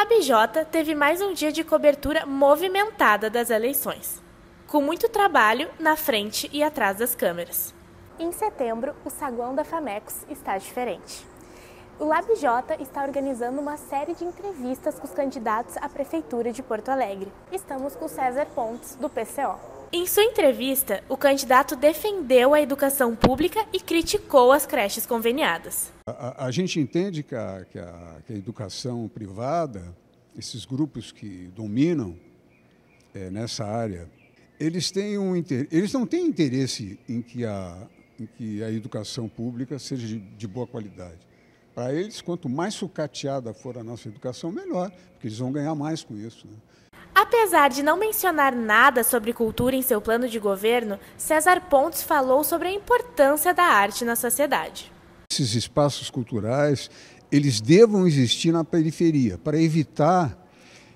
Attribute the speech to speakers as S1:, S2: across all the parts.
S1: LabJ teve mais um dia de cobertura movimentada das eleições, com muito trabalho na frente e atrás das câmeras. Em setembro, o saguão da Famecos está diferente. O LabJ está organizando uma série de entrevistas com os candidatos à Prefeitura de Porto Alegre. Estamos com César Pontes, do PCO. Em sua entrevista, o candidato defendeu a educação pública e criticou as creches conveniadas.
S2: A, a gente entende que a, que, a, que a, educação privada, esses grupos que dominam é, nessa área, eles, têm um, eles não têm interesse em que a, em que a educação pública seja de, de boa qualidade. Para eles, quanto mais sucateada for a nossa educação, melhor, porque eles vão ganhar mais com isso. Né?
S1: Apesar de não mencionar nada sobre cultura em seu plano de governo, César Pontes falou sobre a importância da arte na sociedade.
S2: Esses espaços culturais, eles devam existir na periferia, para evitar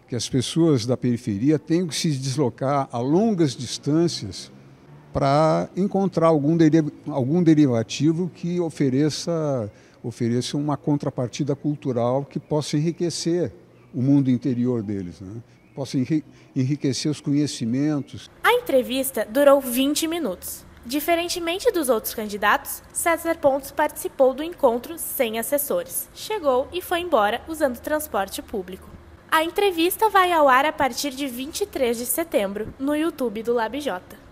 S2: que as pessoas da periferia tenham que se deslocar a longas distâncias para encontrar algum, deriv algum derivativo que ofereça ofereça uma contrapartida cultural que possa enriquecer o mundo interior deles, né? possa enriquecer os conhecimentos.
S1: A entrevista durou 20 minutos. Diferentemente dos outros candidatos, César Pontes participou do encontro sem assessores. Chegou e foi embora usando transporte público. A entrevista vai ao ar a partir de 23 de setembro no YouTube do LabJ.